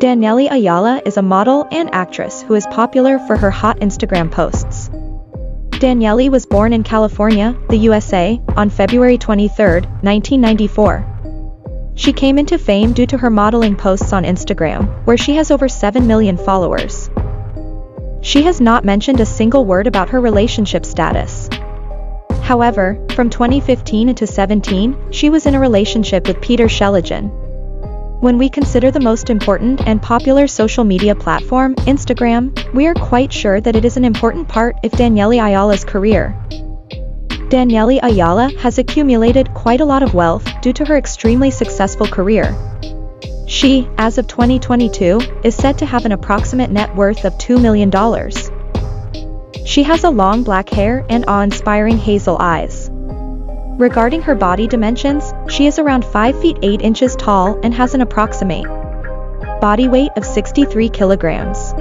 Danielley Ayala is a model and actress who is popular for her hot Instagram posts. Danielley was born in California, the USA, on February 23, 1994. She came into fame due to her modeling posts on Instagram, where she has over 7 million followers. She has not mentioned a single word about her relationship status. However, from 2015 to 17, she was in a relationship with Peter Sheligan. When we consider the most important and popular social media platform, Instagram, we are quite sure that it is an important part of Danielley Ayala's career. Danielley Ayala has accumulated quite a lot of wealth due to her extremely successful career. She, as of 2022, is said to have an approximate net worth of $2 million. She has a long black hair and awe-inspiring hazel eyes. Regarding her body dimensions, she is around 5 feet 8 inches tall and has an approximate body weight of 63 kilograms.